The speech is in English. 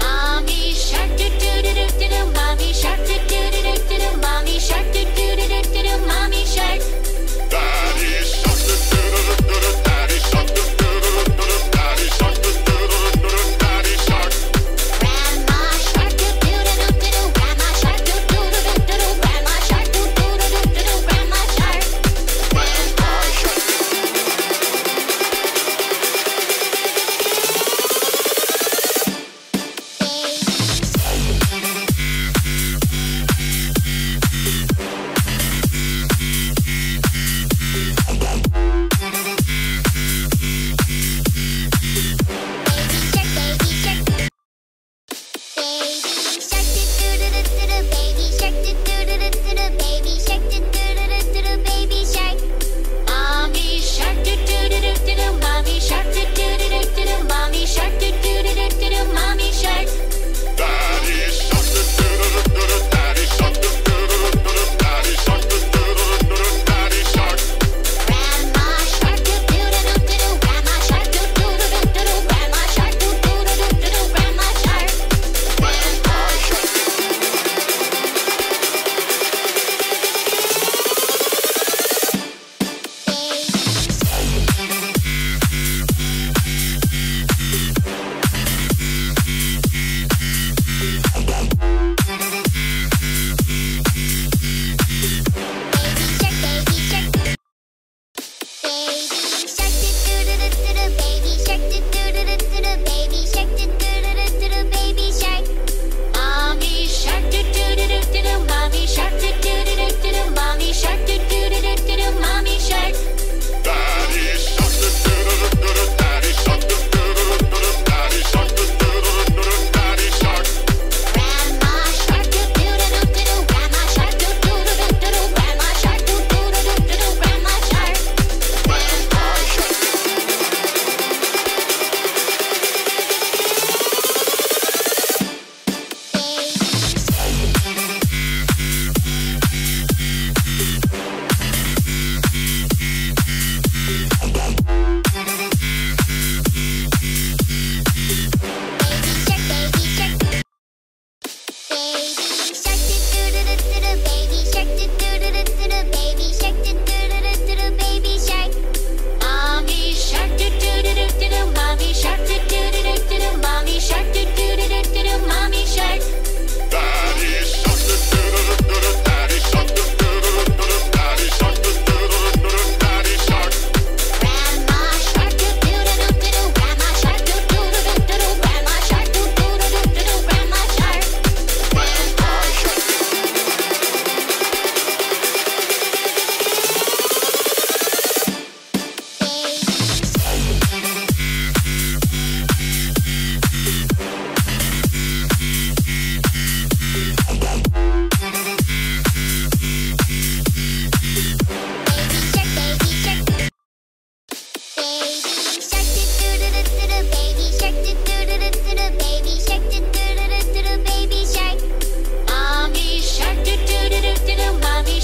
Mommy shark, do do do do do do, mommy